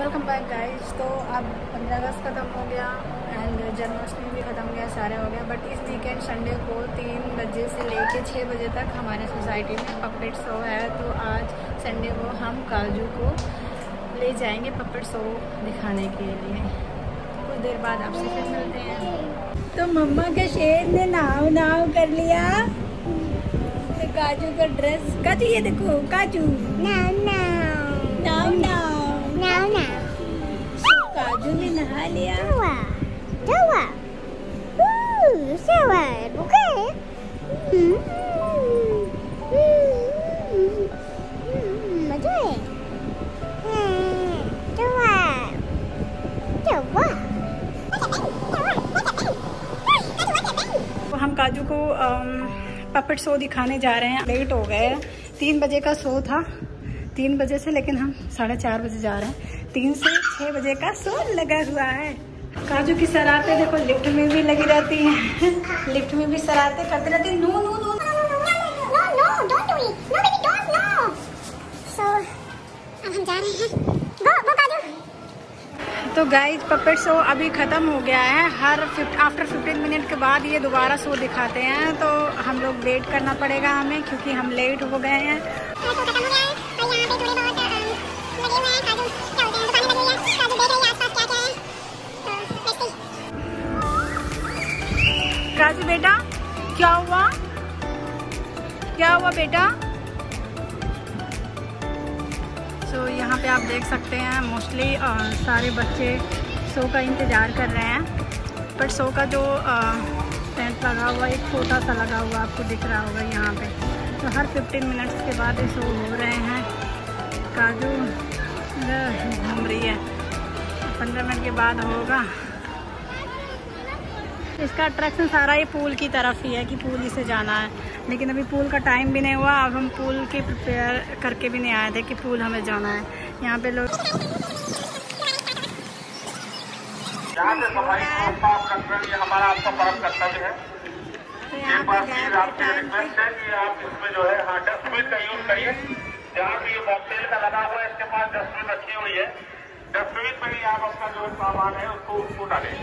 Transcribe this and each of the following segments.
Welcome back guys तो अब पंद्रह अगस्त ख़त्म हो गया एंड जन्माष्टमी भी ख़त्म हो गया, सारे हो गया बट इस वीकेंड संडे को तीन बजे से लेके छः बजे तक हमारे सोसाइटी में पपेट शो है। तो आज संडे को हम काजू को ले जाएँगे पपेट शो दिखाने के लिए। कुछ देर बाद आपसे फिर मिलते हैं। तो मम्मा के शेर ने नाव नाव कर लिया। तो काजू का ड्रेस काजू, ये देखो, काजू। नाव नाव Shower. तो हम काजू को पपेट शो दिखाने जा रहे हैं। लेट हो गए तीन बजे का शो था। तीन बजे से लेकिन हम साढ़े चार बजे जा रहे हैं। तीन से छः बजे का शो लगा हुआ है काजू की शरारतें देखो लिफ्ट में भी लगी रहती हैं लिफ्ट में भी शरारतें करते रहती हैं नो नो नो हैं. तो गाइज़ पपेट शो अभी ख़त्म हो गया है हर फिफ्ट आफ्टर फिफ्टीन मिनट के बाद ये दोबारा शो दिखाते हैं तो हम लोग वेट करना पड़ेगा हमें क्योंकि हम लेट हो गए हैं बेटा? क्या हुआ? क्या हुआ बेटा? सो so, यहाँ पे आप देख सकते हैं मोस्टली सारे बच्चे शो का इंतज़ार कर रहे हैं। पर शो का जो टेंट लगा हुआ एक छोटा सा लगा हुआ आपको दिख रहा होगा यहाँ पे। तो हर 15 मिनट्स के बाद ये शो हो रहे हैं। काजू घूम रही है। पंद्रह मिनट के बाद होगा। इसका अट्रैक्शन सारा ये पूल की तरफ़ ही है कि पूल ही से जाना है। लेकिन अभी पूल का टाइम भी नहीं हुआ अब हम पूल के प्रिपेयर करके भी नहीं आए थे कि पूल हमें जाना है। यहाँ पे लोग हमारा आपका परम कर्तव्य है। तो एक बार फिर आपसे रिक्वेस्ट है कि आप इसमें जो है हाँ डस्टबिन का यूज़ करिए। जहाँ ये मॉकटेल का लगा हुआ है इसके पास डस्टबिन रखी हुई है। डस्टबिन में ही आप अपना जो सामान है उसको उसको डालें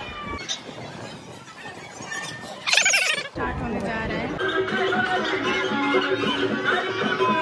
なにそれ?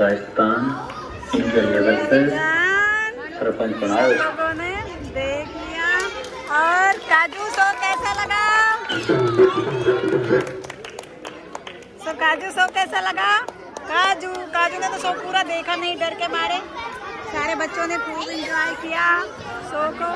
Rajasthan inter level से सरपंच चुनाव ने देख लिया। और काजू सो कैसा लगा? सो काजू सो कैसा लगा? काजू काजू ने तो सो पूरा देखा नहीं डर के मारे। सारे बच्चों ने खूब इंजॉय किया। शो को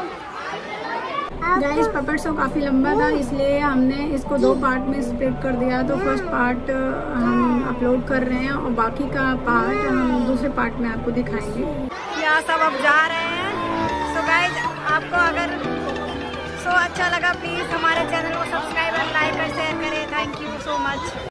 गाइस पपेट शो काफ़ी लंबा था, इसलिए हमने इसको दो पार्ट में स्प्लिट कर दिया। तो फ़र्स्ट पार्ट हम अपलोड कर रहे हैं और बाकी का पार्ट हम दूसरे पार्ट में आपको दिखाएँगे। यहाँ सब अब जा रहे हैं। सो गाइस आपको अगर शो अच्छा लगा प्लीज़ हमारे चैनल को सब्सक्राइब और लाइक और शेयर करें। Thank you so much